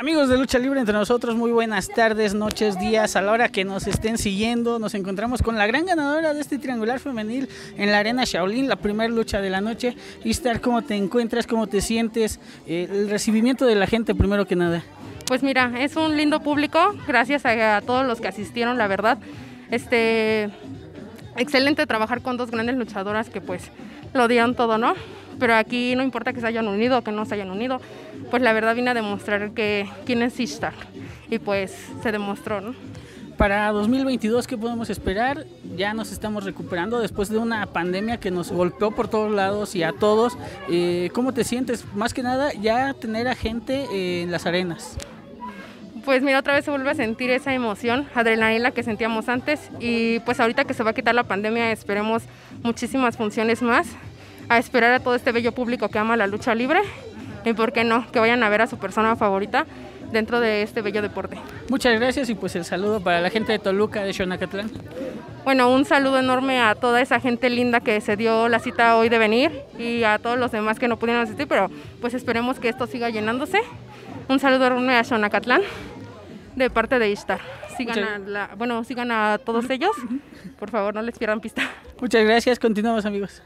Amigos de Lucha Libre entre nosotros, muy buenas tardes, noches, días, a la hora que nos estén siguiendo. Nos encontramos con la gran ganadora de este triangular femenil en la Arena Shaolin, la primera lucha de la noche. Istar, ¿cómo te encuentras? ¿Cómo te sientes? Eh, el recibimiento de la gente, primero que nada. Pues mira, es un lindo público, gracias a, a todos los que asistieron, la verdad. Este, excelente trabajar con dos grandes luchadoras que pues lo dieron todo, ¿no? Pero aquí no importa que se hayan unido o que no se hayan unido, pues la verdad vine a demostrar que quién es Ishtar y pues se demostró, ¿no? Para 2022, ¿qué podemos esperar? Ya nos estamos recuperando después de una pandemia que nos golpeó por todos lados y a todos. Eh, ¿Cómo te sientes? Más que nada, ya tener a gente eh, en las arenas. Pues mira, otra vez se vuelve a sentir esa emoción, adrenalina que sentíamos antes y pues ahorita que se va a quitar la pandemia esperemos muchísimas funciones más, a esperar a todo este bello público que ama la lucha libre y por qué no, que vayan a ver a su persona favorita dentro de este bello deporte. Muchas gracias y pues el saludo para la gente de Toluca, de Xonacatlán. Bueno, un saludo enorme a toda esa gente linda que se dio la cita hoy de venir y a todos los demás que no pudieron asistir, pero pues esperemos que esto siga llenándose. Un saludo enorme a Xonacatlán de parte de Ishtar. Sigan a, la, bueno, sigan a todos ellos. Por favor, no les pierdan pista. Muchas gracias, continuamos amigos.